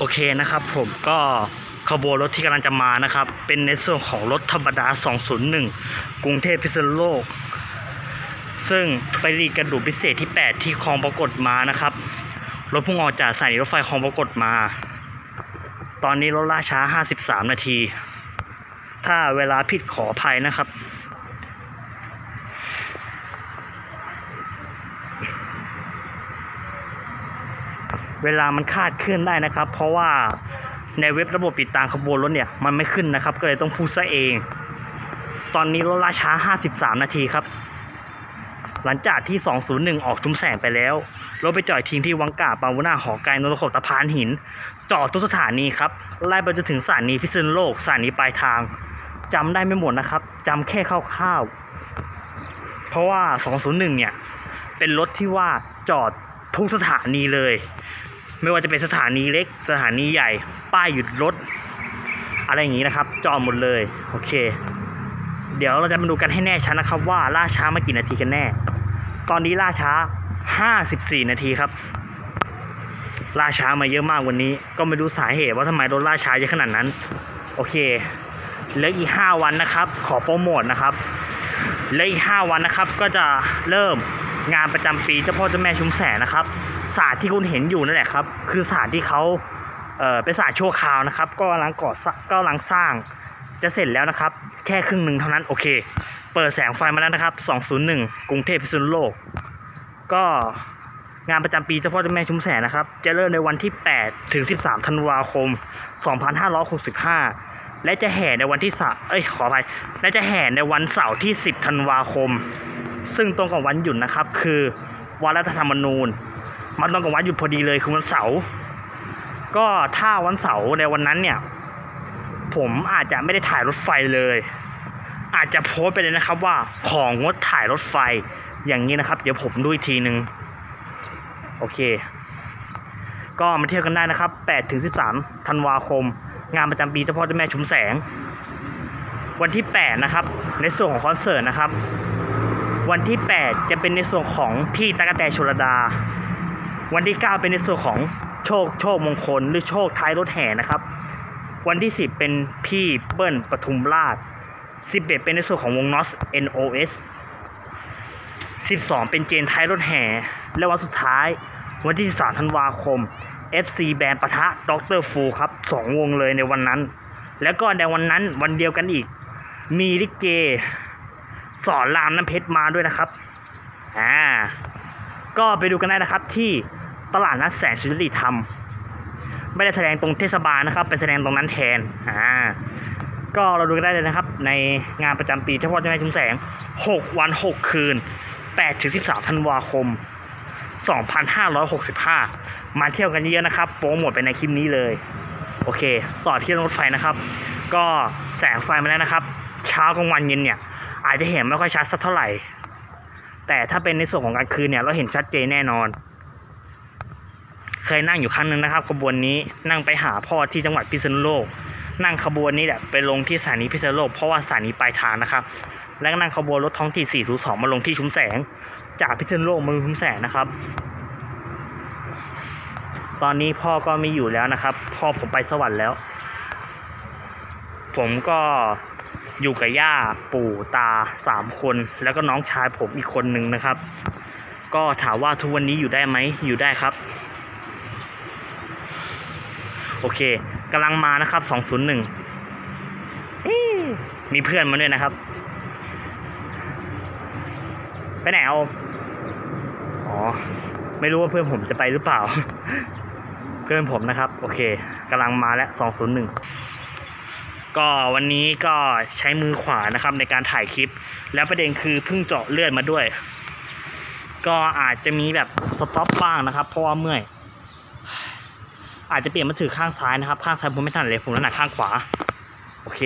โอเคนะครับผมก็ขบวนรถที่กำลังจะมานะครับ เป็นในส่วนของรถธรรมดา 201 กรุงเทพพิษณุโลก ซึ่งไปรีกระดูกพิเศษที่ 8 ที่คลองปรากฏมานะครับ รถพุ่งออกจากสถานีรถไฟคลองปรากฏมา ตอนนี้รถล่าช้า 53 นาที ถ้าเวลาผิดขออภัยนะครับ เวลามันคาดเคลื่อนได้นะครับ เพราะว่าในเว็บระบบติดตามขบวนรถเนี่ยมันไม่ขึ้นนะครับ ก็เลยต้องพูดซะเอง ตอนนี้รถล่าช้า 53 นาทีครับ หลังจากที่ 201 ออกชุมแสงไปแล้วรถไปจอดทิ้งที่วังกาปาวนาหอไกลนรขบตะพานหิน จอดทุกสถานีครับไล่ไปจนถึงสถานีพิษณุโลกสถานีปลายทางจำได้ไม่หมดนะครับจำแค่คร่าวๆเพราะว่า 201 เนี่ย เป็นรถที่ว่าจอดทุกสถานีเลย ไม่ว่าจะเป็นสถานีเล็ก สถานีใหญ่ ป้ายหยุดรถ อะไรอย่างนี้นะครับ จอดหมดเลย โอเค เดี๋ยวเราจะมาดูกันให้แน่ชัดนะครับ ว่าล่าช้ามากี่นาทีกันแน่ ตอนนี้ล่าช้า 54 นาทีครับ ล่าช้ามาเยอะมากวันนี้ ก็ไม่รู้สาเหตุว่าทำไมรถล่าช้าเยอะขนาดนั้น โอเคเหลืออีก 5 วันนะครับ ขอโปรโมทนะครับเหลืออีก 5 วันนะครับ ก็จะเริ่มงานประจำปีเจ้าพ่อเจ้าแม่ชุมแสนะครับ ศาสตร์ที่คุณเห็นอยู่นั่นแหละครับ คือศาสตร์ที่เขาเอ่อเป็นศาสตร์ชั่วคราวนะครับ ก็กำลังก่อสร้างก็กำลังสร้างจะเสร็จแล้วนะครับ แค่ครึ่งหนึ่งเท่านั้นโอเค เปิดแสงไฟมาแล้วนะครับ 201 กรุงเทพพิษณุโลก ก็งานประจำปีเจ้าพ่อเจ้าแม่ชุมแสนะครับ จะเริ่มในวันที่ 8 ถึง 13 ธันวาคม 2565 และจะแห่ในวันที่สเอ้ยขออภัย และจะแห่ในวันเสาร์ที่ 10 ธันวาคม ซึ่งตรงกับวันหยุดนะครับ คือวันรัฐธรรมนูญ มันตรงกับวันหยุดพอดีเลยคือวันเสาร์ก็ถ้าวันเสาร์ในวันนั้นเนี่ย ผมอาจจะไม่ได้ถ่ายรถไฟเลย อาจจะโพสไปเลยนะครับว่าของงดถ่ายรถไฟอย่างนี้นะครับ เดี๋ยวผมดูอีกทีหนึ่งโอเค ก็มาเที่ยวกันได้นะครับ8ถึง13ธันวาคม งานประจำปีเจ้าพ่อเจ้าแม่ชุมแสง วันที่ 8 นะครับ ในส่วนของคอนเสิร์ตนะครับ วันที่ 8 จะเป็นในส่วนของพี่ตะกะแตชลดา วันที่ 9 เป็นในส่วนของโชคโชคมงคล หรือโชคท้ายรถแห่นะครับ วันที่ 10 เป็นพี่เปิ้ลปทุมราช 11 เป็นในส่วนของวงนอส NOS 12 เป็นเจนท้ายรถแห่ และวันสุดท้ายวันที่ 13 ธันวาคม FC แบนปะทะด็อกเตอร์ฟูครับ 2 วงเลยในวันนั้น แล้วก็ในวันนั้นวันเดียวกันอีก มีลิเก ศรรามน้ำเพชรมาด้วยนะครับ อ่า ก็ไปดูกันได้นะครับที่ ตลาดนัดแสนสุริธรรม ไม่ได้แสดงตรงเทศบาลนะครับ ไปแสดงตรงนั้นแทน อ่า ก็เราดูกันได้เลยนะครับ ในงานประจำปีเฉพาะเจ้าแม่ชุมแสง 6 วัน 6 คืน8ถึง13ธันวาคม 2565 มาเที่ยวกันเยอะนะครับ โปรโมทไปในคลิปนี้เลย โอเค ต่อที่รถไฟนะครับ ก็แสงไฟมาแล้วนะครับ เช้ากลางวันเย็นเนี่ย อาจจะเห็นไม่ค่อยชัดสักเท่าไหร่ แต่ถ้าเป็นในส่วนของกลางคืนเนี่ย เราเห็นชัดเจนแน่นอน เคยนั่งอยู่ครั้งหนึ่งนะครับ ขบวนนี้นั่งไปหาพ่อที่จังหวัดพิษณุโลก นั่งขบวนนี้แหละไปลงที่สถานีพิษณุโลกเพราะว่าสถานีปลายทางนะครับ แล้วก็นั่งขบวนรถท้องที่ 402 มาลงที่ชุมแสง จากพิษณุโลกมาลงชุมแสงนะครับ ตอนนี้พ่อก็ไม่อยู่แล้วนะครับ พ่อผมไปสวรรค์แล้ว ผมก็อยู่กับย่าปู่ตาสามคน แล้วก็น้องชายผมอีกคนหนึ่งนะครับ ก็ถามว่าทุกวันนี้อยู่ได้ไหมอยู่ได้ครับ โอเคกำลังมานะครับสองศูนย์หนึ่งมีเพื่อนมาด้วยนะครับ ไปไหนเอาอ๋อ ไม่รู้ว่าเพื่อนผมจะไปหรือเปล่า เพื่อนผมนะครับ โอเคกำลังมาแล้วสองศูนย์หนึ่งก็วันนี้ก็ใช้มือขวานะครับ ในการถ่ายคลิป แล้วประเด็นคือเพิ่งเจาะเลือดมาด้วย ก็อาจจะมีแบบสต็อปบ้างนะครับ เพราะว่าเมื่อย อาจจะเปลี่ยนมาถือข้างซ้ายนะครับ ข้างซ้ายผมไม่ถนัดเลยผมถนัดข้างขวา โอเค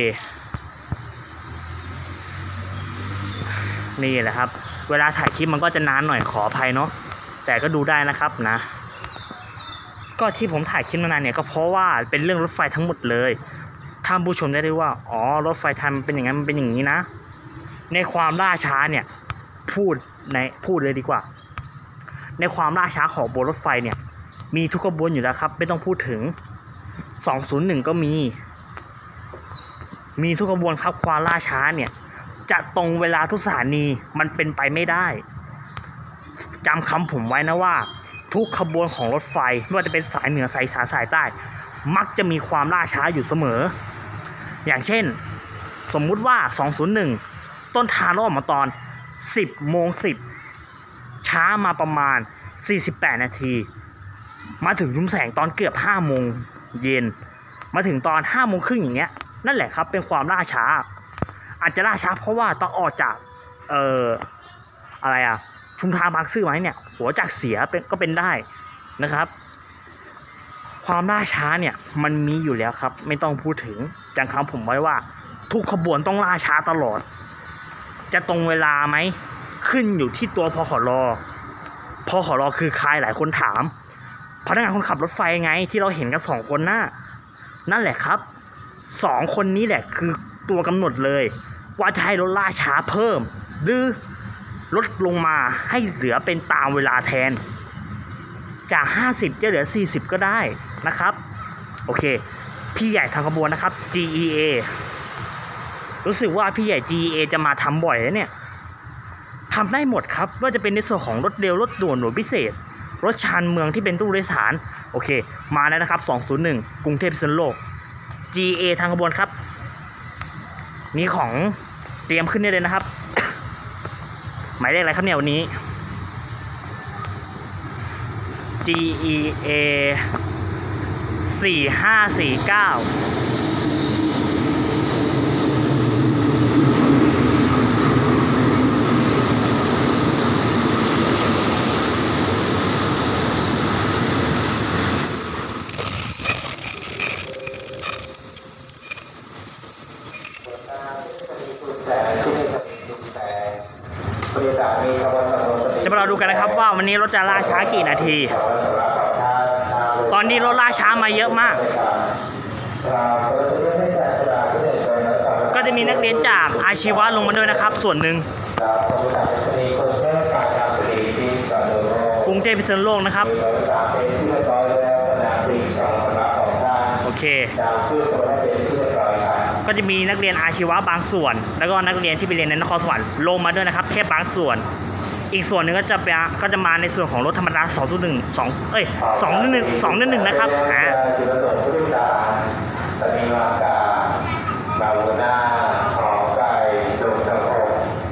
นี่แหละครับ เวลาถ่ายคลิปมันก็จะนานหน่อยขออภัยเนาะแต่ก็ดูได้นะครับนะ ก็ที่ผมถ่ายคลิปนานเนี่ยก็เพราะว่าเป็นเรื่องรถไฟทั้งหมดเลยท่านผู้ชมได้ได้ว่าอ๋อรถไฟไทยมันเป็นอย่างนั้นมันเป็นอย่างนี้นะ ในความล่าช้าเนี่ยพูดในพูดเลยดีกว่า ในความล่าช้าของบนรถไฟเนี่ย มีทุกขบวนอยู่แล้วครับ ไม่ต้องพูดถึง 201 ก็มี มีทุกขบวนครับความล่าช้าเนี่ย จะตรงเวลาทุกสถานีมันเป็นไปไม่ได้จำคำผมไว้นะว่า ทุกขบวนของรถไฟไม่ว่าจะเป็นสายเหนือสายสาสายใต้ มักจะมีความล่าช้าอยู่เสมอ อย่างเช่น สมมุติว่า 201 ต้นทางราออกมาตอน 10โมง10 ช้ามาประมาณ 48 นาที มาถึงชุมแสงตอนเกือบ5โมงเย็น มาถึงตอน5โมงครึ่งอย่างเงี้ย นั่นแหละครับเป็นความล่าช้า อาจจะล่าช้าเพราะว่าต้องออกจากเอ่ออะไรอะชุมทางบางซื่อมาเนี่ย หัวจากเสียเป็นก็เป็นได้นะครับ ความล่าช้าเนี่ยมันมีอยู่แล้วครับ ไม่ต้องพูดถึงจังคำผมไว้ว่า ทุกขบวนต้องล่าช้าตลอด จะตรงเวลาไหมขึ้นอยู่ที่ตัวพอขอรอพอขอรอคือใครหลายคนถาม พนักงานคนขับรถไฟไงที่เราเห็นกันสองคนน่ะนั่นแหละครับสองคนนี้แหละคือตัวกำหนดเลย ว่าจะให้รถล่าช้าเพิ่ม หรือลดลงมาให้เหลือเป็นตามเวลาแทน จาก 50 จะเหลือ 40 ก็ได้นะครับ โอเค พี่ใหญ่ทางขบวนนะครับ GEA รู้สึกว่าพี่ใหญ่ GEA จะมาทำบ่อยแล้วเนี่ยทำได้หมดครับ ว่าจะเป็นในส่วนของรถเร็วรถด่วนหน่วยพิเศษ รถชานเมืองที่เป็นตู้โดยสาร โอเค มาแล้วนะครับ 201 กรุงเทพพิษณุโลก GA ทางขบวนครับ มีของเตรียมขึ้นได้เลยนะครับ หมายเลขอะไรครับเนี่ยวันนี้ GEA 4549 ยวเราดูกันนะครับว่าวันนี้รถจะล่าช้ากี่นาที ตอนนี้รถล่าช้ามาเยอะมาก ก็จะมีนักเรียนจากอาชีวะลงมาด้วยนะครับ ส่วนหนึ่งกรุงเทพพิษณุโลกนะครับ โอเค ก็จะมีนักเรียนอาชีวะบางส่วน แล้วก็นักเรียนที่ไปเรียนในนครสวรรค์ลงมาด้วยนะครับ แค่บางส่วน อีกส่วนหนึ่งก็จะไปก็จะมาในส่วนของรถธรรมดา 2.1 2 เอ้ย2.1 2.1นะครับอ่าจุลสงผู้โดยสารสนีมากาบาวูนาหองตะโก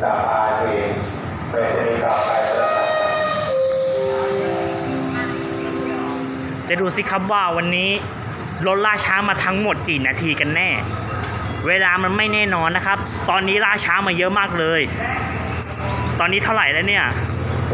ดาพาเทเป็นชนิดต่อไปประกาศจะดูสิครับว่าวันนี้รถล่าช้ามาทั้งหมดกี่นาทีกันแน่ เวลามันไม่แน่นอนนะครับ ตอนนี้ล่าช้ามาเยอะมากเลย ตอนนี้เท่าไหร่แล้วเนี่ย โห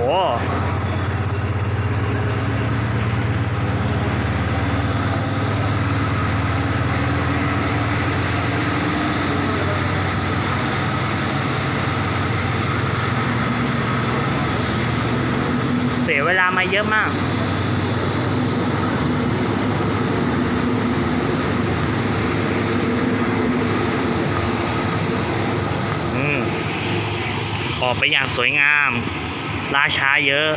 เสียเวลามาเยอะมาก ออกไปอย่างสวยงามราช้าเยอะ